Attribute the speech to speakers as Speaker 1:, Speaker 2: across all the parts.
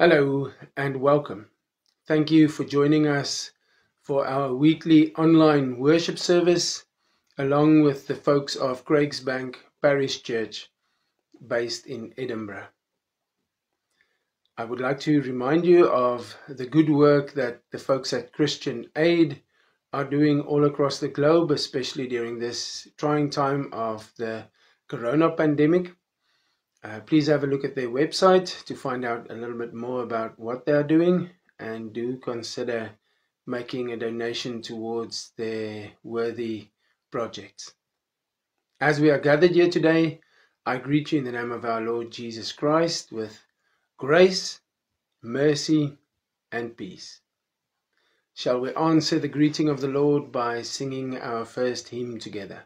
Speaker 1: Hello and welcome. Thank you for joining us for our weekly online worship service, along with the folks of Craigsbank Parish Church based in Edinburgh. I would like to remind you of the good work that the folks at Christian Aid are doing all across the globe, especially during this trying time of the corona pandemic. Uh, please have a look at their website to find out a little bit more about what they are doing and do consider making a donation towards their worthy projects. As we are gathered here today, I greet you in the name of our Lord Jesus Christ with grace, mercy, and peace. Shall we answer the greeting of the Lord by singing our first hymn together?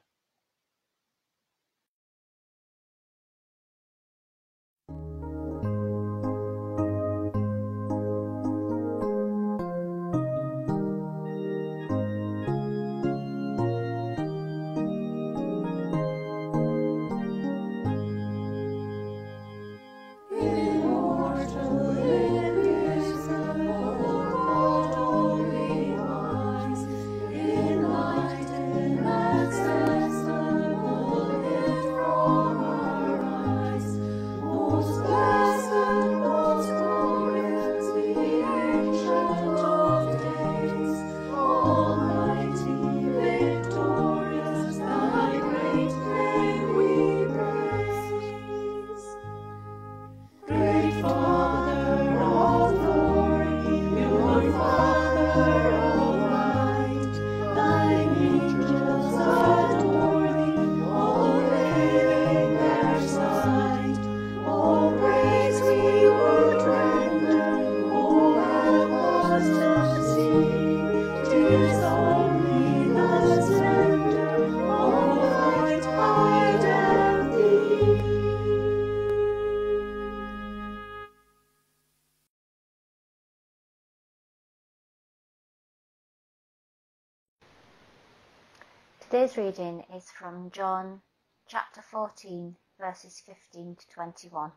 Speaker 2: Today's reading is from John chapter 14, verses 15 to 21.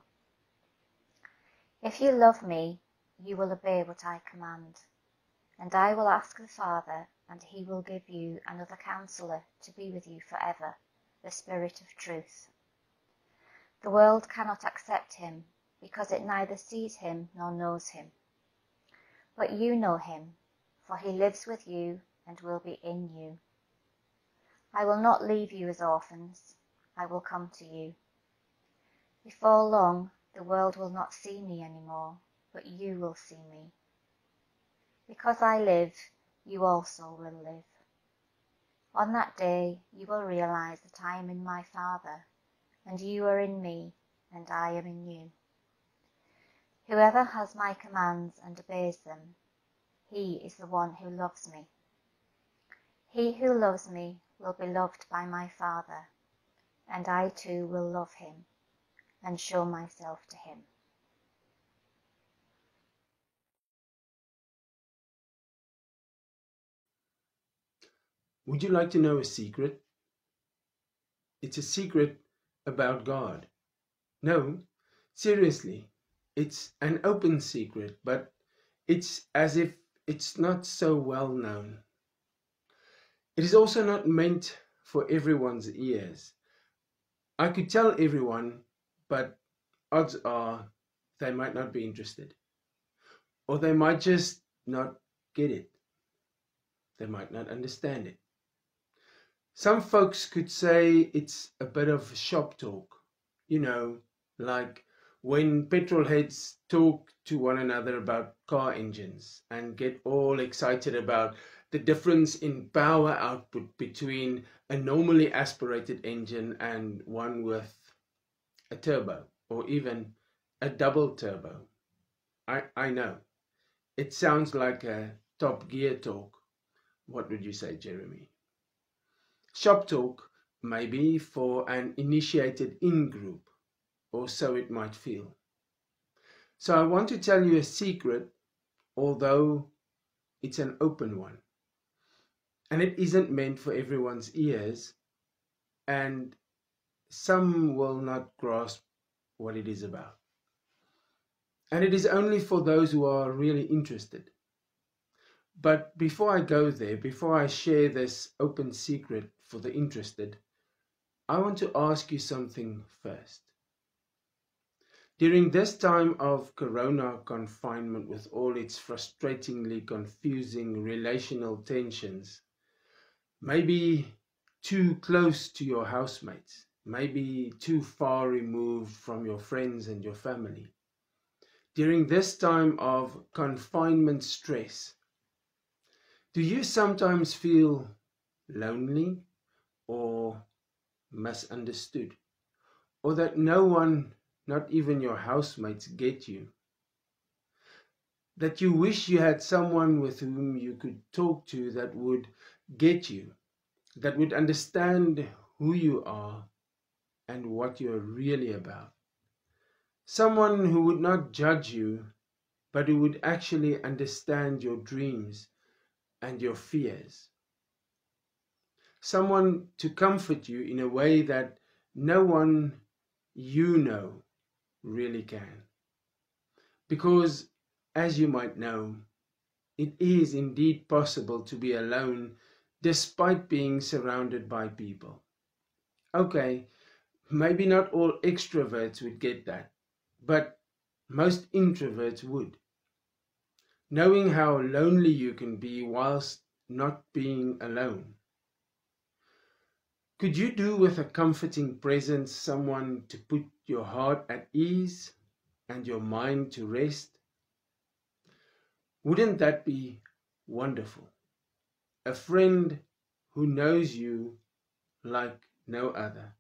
Speaker 2: If you love me, you will obey what I command. And I will ask the Father, and he will give you another counselor to be with you forever, the Spirit of truth. The world cannot accept him, because it neither sees him nor knows him. But you know him, for he lives with you and will be in you. I will not leave you as orphans, I will come to you. Before long the world will not see me any more, but you will see me. Because I live, you also will live. On that day you will realize that I am in my Father, and you are in me, and I am in you. Whoever has my commands and obeys them, he is the one who loves me. He who loves me will be loved by my Father, and I too will love him and show myself to him.
Speaker 1: Would you like to know a secret? It's a secret about God. No, seriously, it's an open secret, but it's as if it's not so well known. It is also not meant for everyone's ears. I could tell everyone, but odds are they might not be interested. Or they might just not get it. They might not understand it. Some folks could say it's a bit of shop talk, you know, like when petrol heads talk to one another about car engines and get all excited about the difference in power output between a normally aspirated engine and one with a turbo or even a double turbo. I, I know. It sounds like a top gear talk. What would you say, Jeremy? Shop talk maybe for an initiated in group, or so it might feel. So I want to tell you a secret, although it's an open one and it isn't meant for everyone's ears and some will not grasp what it is about And it is only for those who are really interested. But before I go there, before I share this open secret for the interested, I want to ask you something first. During this time of corona confinement with all its frustratingly confusing relational tensions, maybe too close to your housemates, maybe too far removed from your friends and your family. During this time of confinement stress, do you sometimes feel lonely or misunderstood? Or that no one, not even your housemates, get you? That you wish you had someone with whom you could talk to that would get you, that would understand who you are and what you're really about. Someone who would not judge you, but who would actually understand your dreams and your fears. Someone to comfort you in a way that no one you know really can. Because, as you might know, it is indeed possible to be alone despite being surrounded by people. Okay, maybe not all extroverts would get that, but most introverts would knowing how lonely you can be whilst not being alone. Could you do with a comforting presence someone to put your heart at ease and your mind to rest? Wouldn't that be wonderful? A friend who knows you like no other.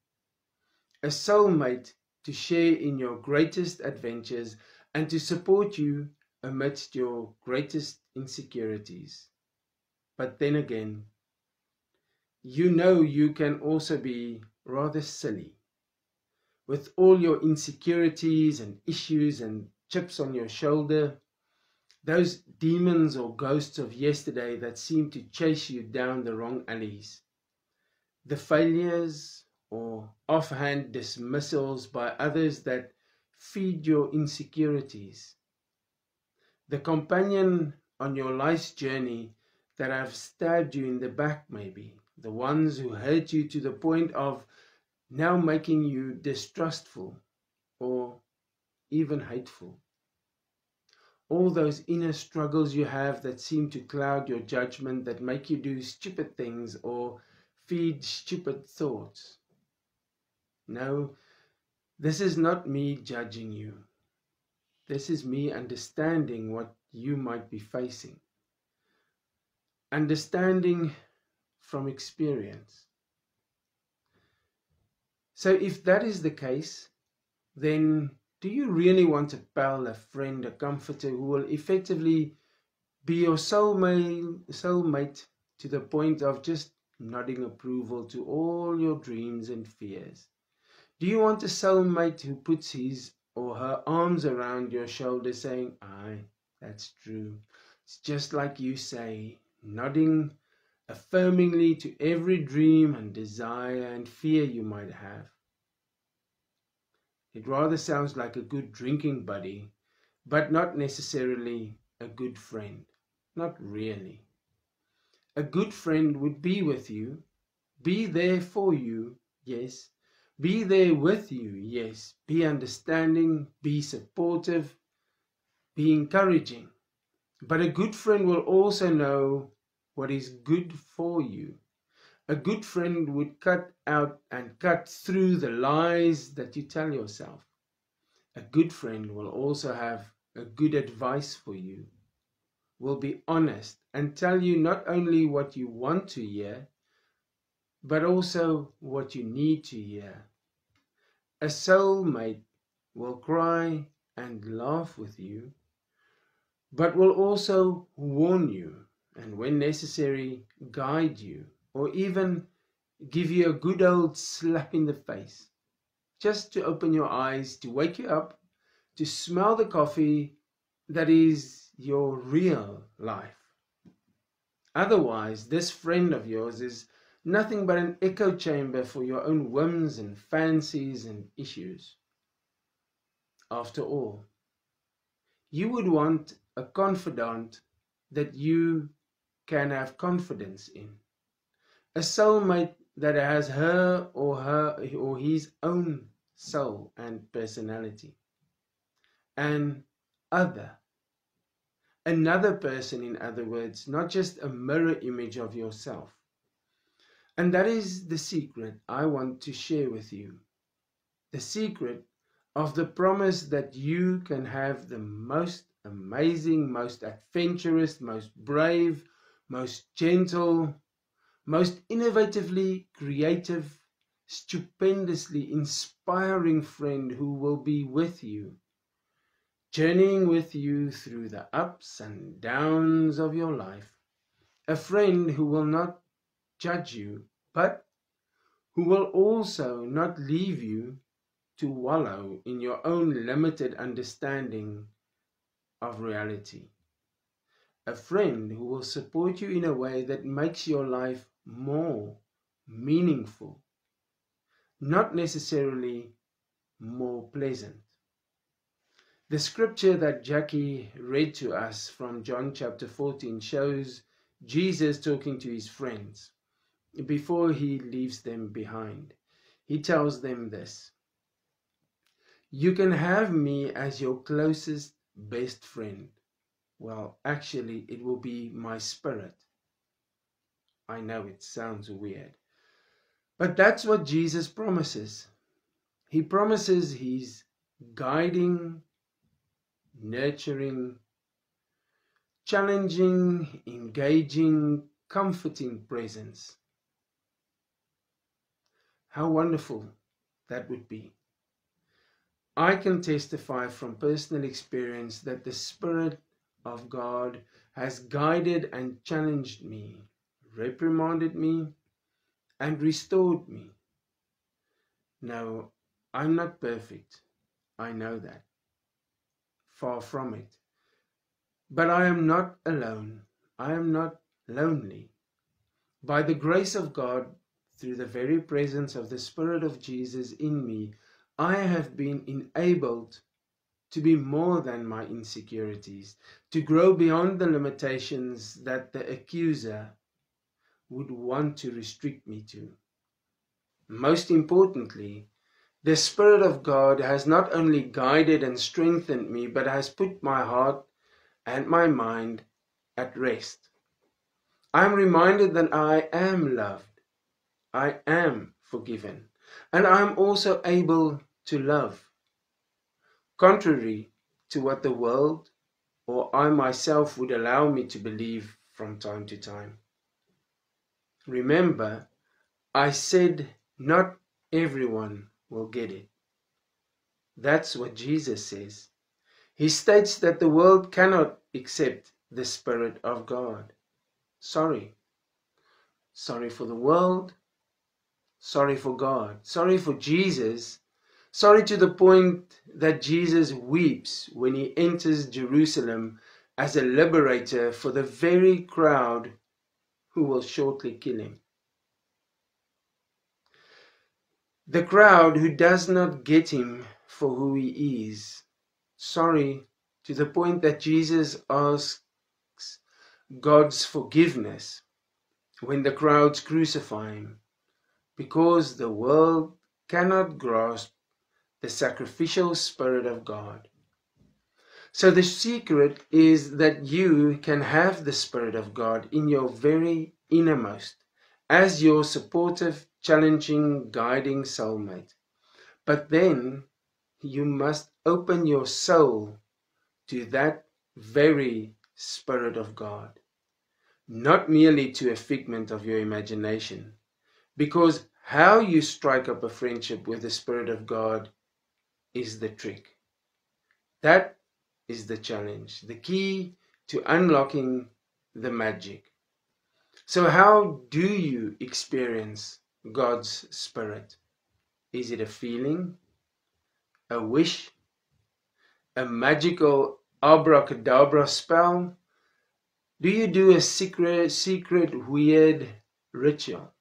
Speaker 1: A soulmate to share in your greatest adventures and to support you amidst your greatest insecurities. But then again, you know you can also be rather silly. With all your insecurities and issues and chips on your shoulder, those demons or ghosts of yesterday that seem to chase you down the wrong alleys, the failures or offhand dismissals by others that feed your insecurities. The companion on your life's journey that have stabbed you in the back, maybe, the ones who hurt you to the point of now making you distrustful or even hateful. All those inner struggles you have that seem to cloud your judgment, that make you do stupid things or feed stupid thoughts. No, this is not me judging you. This is me understanding what you might be facing. Understanding from experience. So, if that is the case, then do you really want a pal, a friend, a comforter who will effectively be your soulmate, soulmate to the point of just nodding approval to all your dreams and fears? Do you want a soulmate who puts his or her arms around your shoulder saying, Aye, that's true. It's just like you say, nodding affirmingly to every dream and desire and fear you might have. It rather sounds like a good drinking buddy, but not necessarily a good friend. Not really. A good friend would be with you, be there for you, yes, be there with you, yes. Be understanding, be supportive, be encouraging. But a good friend will also know what is good for you. A good friend would cut out and cut through the lies that you tell yourself. A good friend will also have a good advice for you, will be honest and tell you not only what you want to hear, but also what you need to hear. A soulmate will cry and laugh with you, but will also warn you and, when necessary, guide you or even give you a good old slap in the face just to open your eyes, to wake you up, to smell the coffee that is your real life. Otherwise, this friend of yours is nothing but an echo chamber for your own whims and fancies and issues. After all, you would want a confidant that you can have confidence in. A soulmate that has her or her or his own soul and personality. An other. Another person, in other words, not just a mirror image of yourself. And that is the secret I want to share with you. The secret of the promise that you can have the most amazing, most adventurous, most brave, most gentle, most innovatively creative, stupendously inspiring friend who will be with you, journeying with you through the ups and downs of your life. A friend who will not judge you, but who will also not leave you to wallow in your own limited understanding of reality. A friend who will support you in a way that makes your life more meaningful, not necessarily more pleasant. The scripture that Jackie read to us from John chapter 14 shows Jesus talking to his friends before he leaves them behind. He tells them this you can have me as your closest best friend. Well, actually, it will be my spirit. I know it sounds weird. But that's what Jesus promises. He promises He's guiding, nurturing, challenging, engaging, comforting presence. How wonderful that would be. I can testify from personal experience that the Spirit of God has guided and challenged me, reprimanded me, and restored me. Now, I'm not perfect. I know that. Far from it. But I am not alone. I am not lonely. By the grace of God, through the very presence of the Spirit of Jesus in me, I have been enabled to be more than my insecurities, to grow beyond the limitations that the accuser would want to restrict me to. Most importantly, the Spirit of God has not only guided and strengthened me, but has put my heart and my mind at rest. I am reminded that I am loved, I am forgiven, and I am also able to love. Contrary to what the world or I myself would allow me to believe from time to time. Remember, I said not everyone will get it. That's what Jesus says. He states that the world cannot accept the Spirit of God. Sorry. Sorry for the world. Sorry for God. Sorry for Jesus Sorry to the point that Jesus weeps when he enters Jerusalem as a liberator for the very crowd who will shortly kill him. The crowd who does not get him for who he is. Sorry to the point that Jesus asks God's forgiveness when the crowds crucify him because the world cannot grasp the sacrificial Spirit of God. So the secret is that you can have the Spirit of God in your very innermost as your supportive, challenging, guiding soulmate. But then you must open your soul to that very Spirit of God, not merely to a figment of your imagination. Because how you strike up a friendship with the Spirit of God is the trick. That is the challenge, the key to unlocking the magic. So, how do you experience God's Spirit? Is it a feeling, a wish, a magical abracadabra spell? Do you do a secret, secret, weird ritual?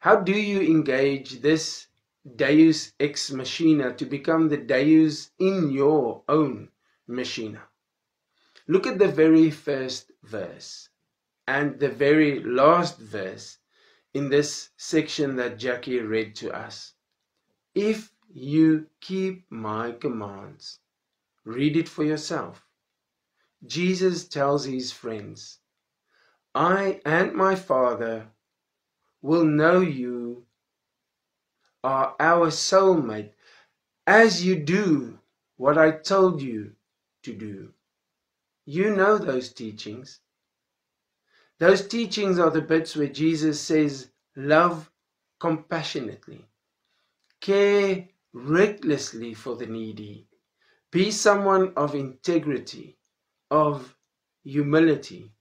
Speaker 1: How do you engage this deus ex machina to become the deus in your own machina. Look at the very first verse and the very last verse in this section that Jackie read to us. If you keep my commands, read it for yourself. Jesus tells his friends, I and my Father will know you are our soulmate as you do what I told you to do. You know those teachings. Those teachings are the bits where Jesus says, Love compassionately, care recklessly for the needy, be someone of integrity, of humility.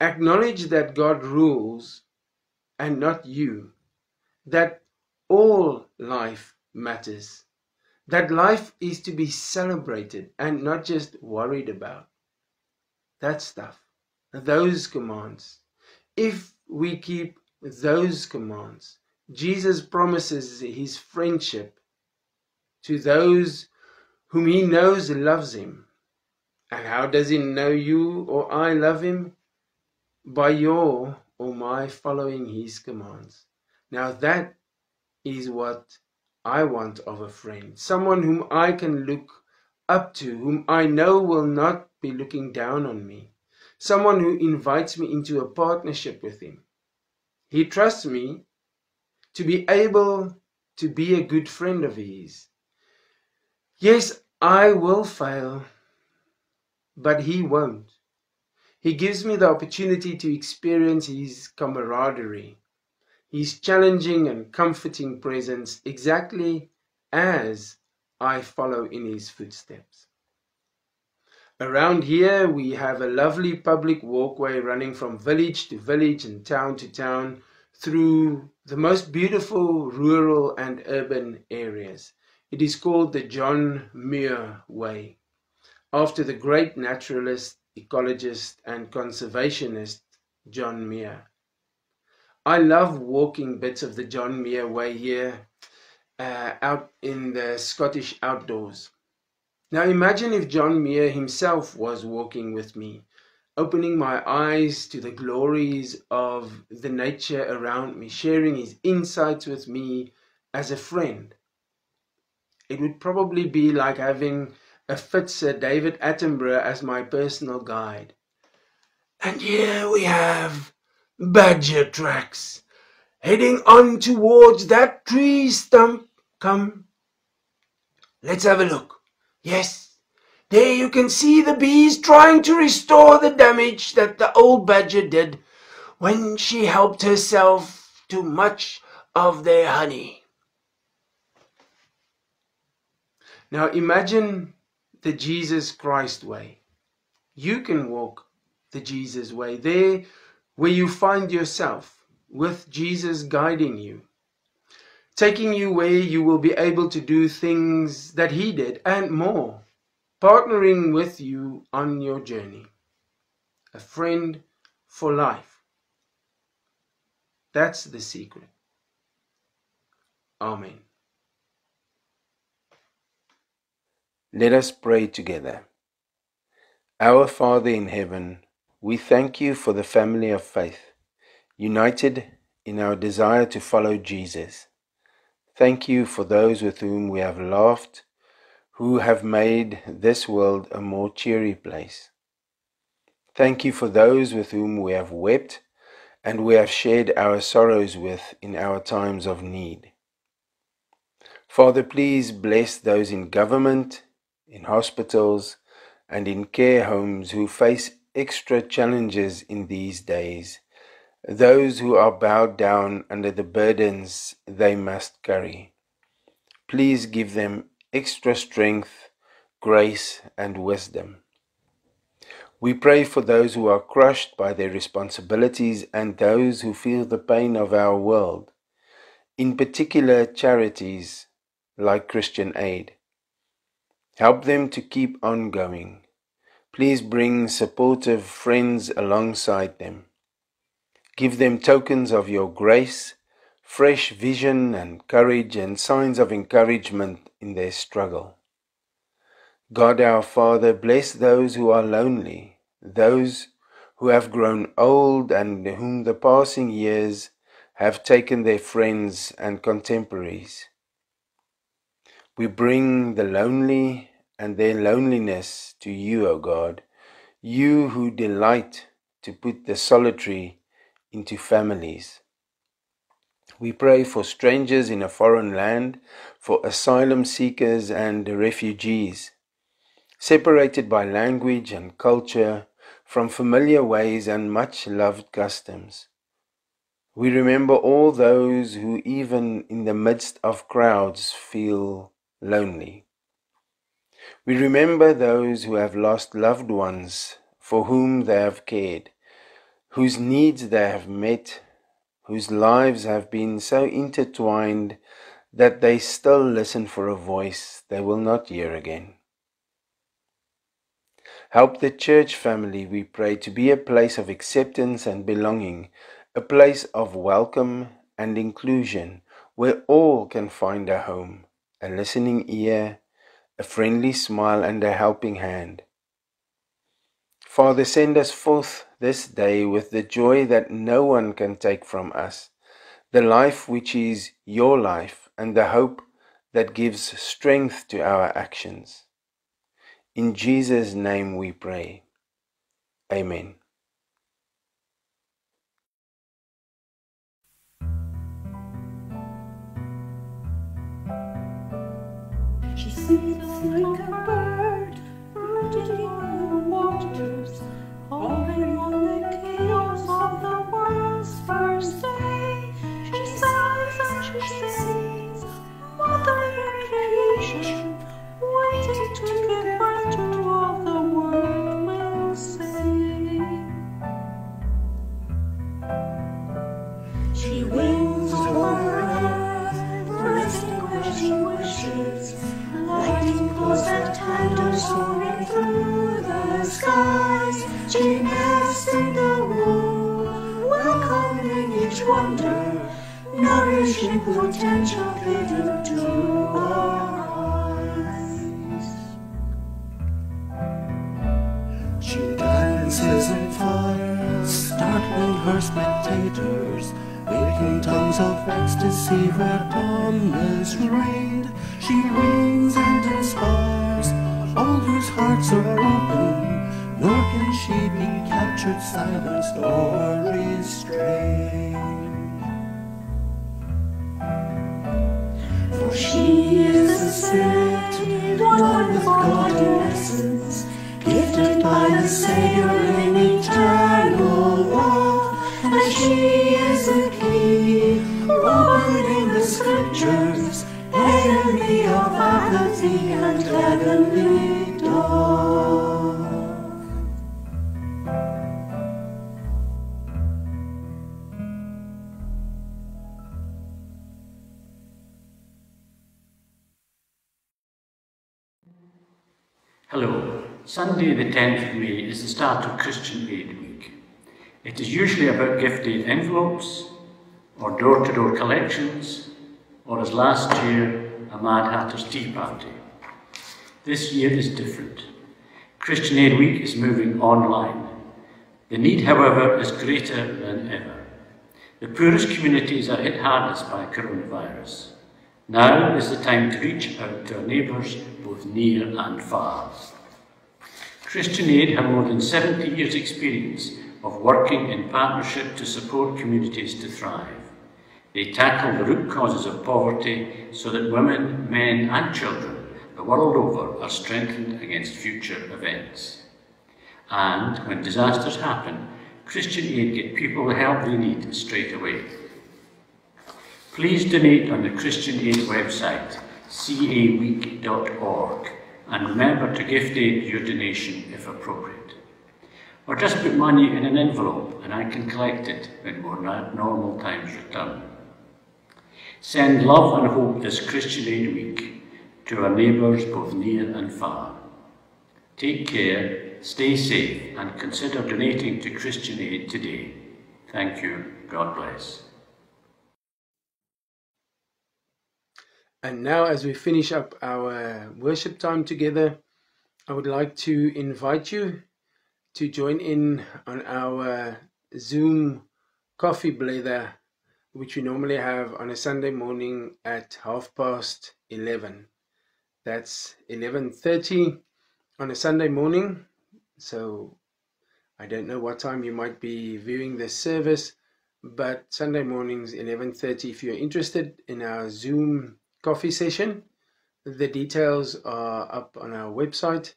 Speaker 1: Acknowledge that God rules and not you, that all life matters, that life is to be celebrated and not just worried about. That stuff, those commands. If we keep those commands, Jesus promises his friendship to those whom he knows loves him. And how does he know you or I love him? By your or my following his commands. Now that is what I want of a friend. Someone whom I can look up to, whom I know will not be looking down on me. Someone who invites me into a partnership with him. He trusts me to be able to be a good friend of his. Yes, I will fail, but he won't. He gives me the opportunity to experience his camaraderie, his challenging and comforting presence exactly as I follow in his footsteps. Around here, we have a lovely public walkway running from village to village and town to town through the most beautiful rural and urban areas. It is called the John Muir Way, after the great naturalist, ecologist, and conservationist John Muir. I love walking bits of the John Muir Way here uh, out in the Scottish outdoors. Now imagine if John Muir himself was walking with me, opening my eyes to the glories of the nature around me, sharing his insights with me as a friend. It would probably be like having a fit Sir David Attenborough as my personal guide. And here we have badger tracks, heading on towards that tree stump. Come, let's have a look. Yes, there you can see the bees trying to restore the damage that the old badger did when she helped herself to much of their honey. Now imagine the Jesus Christ way. You can walk the Jesus way there where you find yourself with Jesus guiding you, taking you where you will be able to do things that He did and more, partnering with you on your journey. A friend for life. That's the secret. Amen. Let us pray together. Our Father in heaven, we thank you for the family of faith, united in our desire to follow Jesus. Thank you for those with whom we have laughed, who have made this world a more cheery place. Thank you for those with whom we have wept and we have shared our sorrows with in our times of need. Father, please bless those in government, in hospitals, and in care homes who face extra challenges in these days, those who are bowed down under the burdens they must carry. Please give them extra strength, grace, and wisdom. We pray for those who are crushed by their responsibilities and those who feel the pain of our world, in particular charities like Christian Aid. Help them to keep on going Please bring supportive friends alongside them. Give them tokens of your grace, fresh vision and courage, and signs of encouragement in their struggle. God our Father, bless those who are lonely, those who have grown old and whom the passing years have taken their friends and contemporaries. We bring the lonely and their loneliness to you, O God, you who delight to put the solitary into families. We pray for strangers in a foreign land, for asylum seekers and refugees, separated by language and culture from familiar ways and much loved customs. We remember all those who, even in the midst of crowds, feel lonely. We remember those who have lost loved ones for whom they have cared, whose needs they have met whose lives have been so intertwined that they still listen for a voice they will not hear again. Help the church family, we pray, to be a place of acceptance and belonging, a place of welcome and inclusion, where all can find a home, a listening ear, a friendly smile, and a helping hand. Father, send us forth this day with the joy that no one can take from us, the life which is your life, and the hope that gives strength to our actions. In Jesus' name we pray. Amen.
Speaker 3: With God in essence, gifted by the Savior in eternal love. And she is the key, opening the scriptures, enemy of apathy and heavenly
Speaker 4: Sunday, the 10th of May, is the start of Christian Aid Week. It is usually about gifted envelopes, or door to door collections, or as last year, a Mad Hatter's Tea Party. This year is different. Christian Aid Week is moving online. The need, however, is greater than ever. The poorest communities are hit hardest by coronavirus. Now is the time to reach out to our neighbours, both near and far. Christian Aid have more than 70 years' experience of working in partnership to support communities to thrive. They tackle the root causes of poverty so that women, men, and children the world over are strengthened against future events. And when disasters happen, Christian Aid get people the help they need straight away. Please donate on the Christian Aid website, caweek.org, and remember to gift aid your donation if appropriate. Or just put money in an envelope and I can collect it when more normal times return. Send love and hope this Christian Aid Week to our neighbours both near and far. Take care, stay safe, and consider donating to Christian Aid today. Thank you. God bless.
Speaker 1: And now, as we finish up our worship time together, I would like to invite you to join in on our Zoom coffee blather, which we normally have on a Sunday morning at half past 11. That's 11.30 on a Sunday morning. So I don't know what time you might be viewing this service, but Sunday mornings 11:30 if you're interested in our Zoom coffee session. The details are up on our website.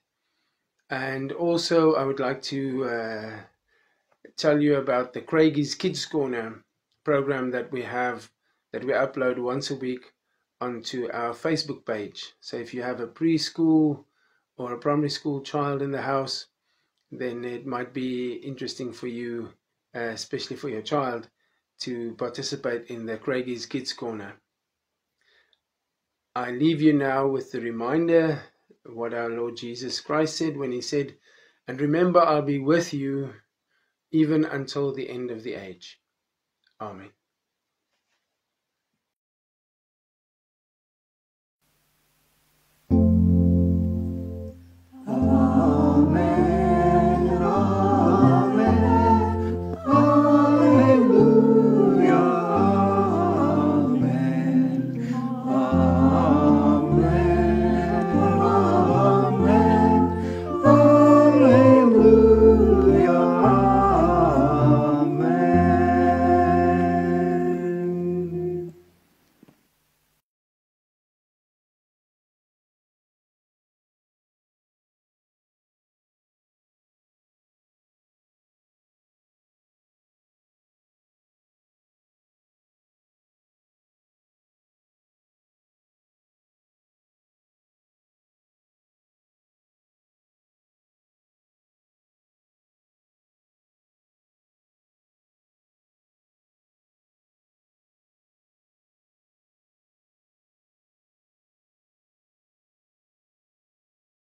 Speaker 1: And also I would like to uh, tell you about the Craigie's Kids Corner program that we have that we upload once a week onto our Facebook page. So if you have a preschool or a primary school child in the house, then it might be interesting for you, uh, especially for your child, to participate in the Craigie's Kids Corner. I leave you now with the reminder what our Lord Jesus Christ said when he said, And remember, I'll be with you even until the end of the age. Amen.